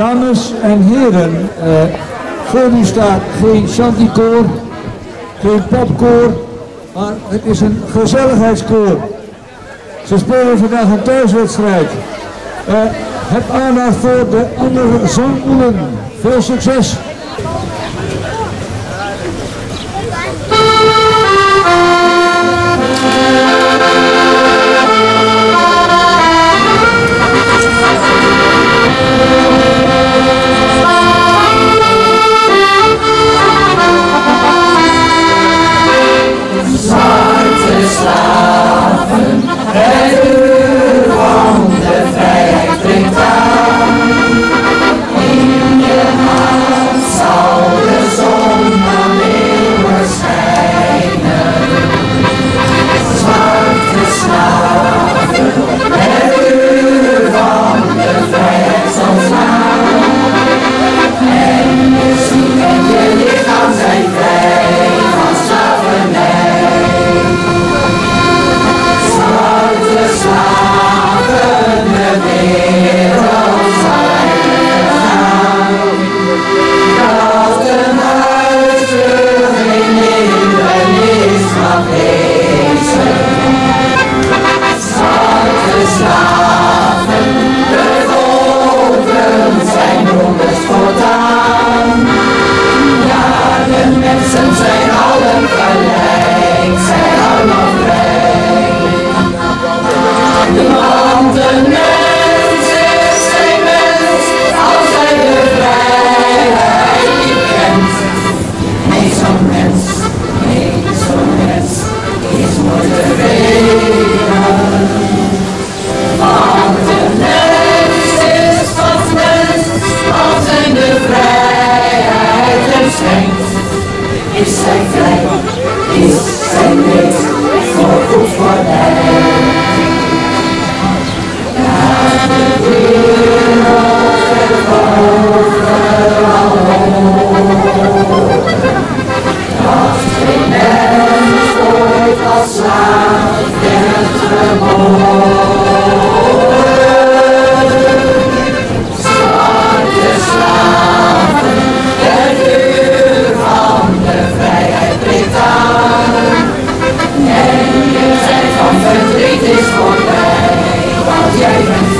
Dames en heren, uh, voor u staat geen shantykoor, geen popkoor, maar het is een gezelligheidskoor. Ze spelen vandaag een thuiswedstrijd. Uh, heb aandacht voor de andere zangoelen. Veel succes! one day while the